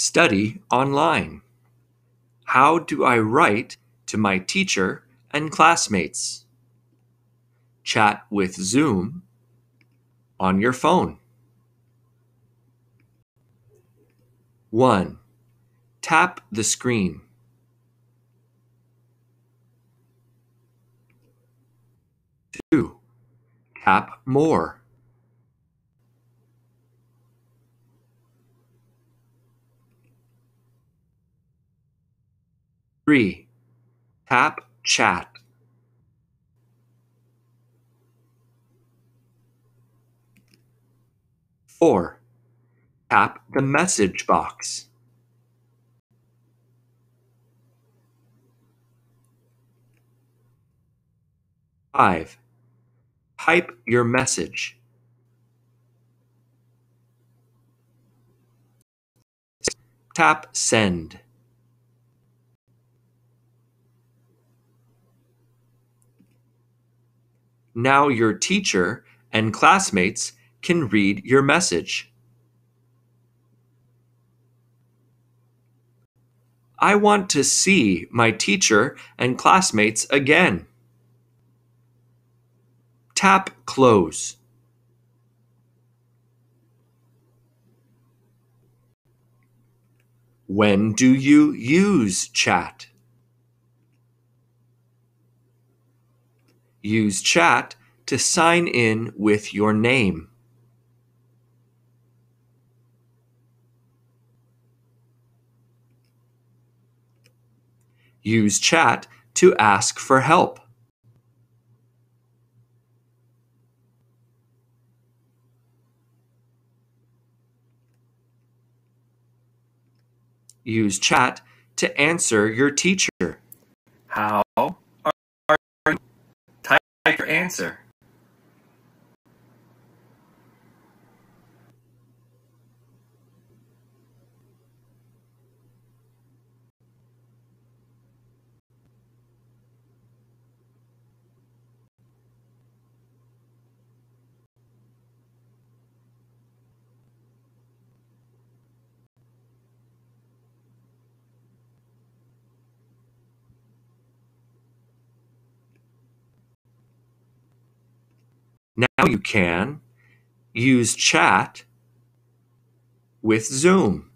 Study online. How do I write to my teacher and classmates? Chat with Zoom on your phone. 1. Tap the screen. 2. Tap more. 3. Tap Chat. 4. Tap the message box. 5. Type your message. Tap Send. Now your teacher and classmates can read your message. I want to see my teacher and classmates again. Tap Close. When do you use chat? Use chat to sign in with your name. Use chat to ask for help. Use chat to answer your teacher. How are you? Type your answer. Now you can use chat with Zoom.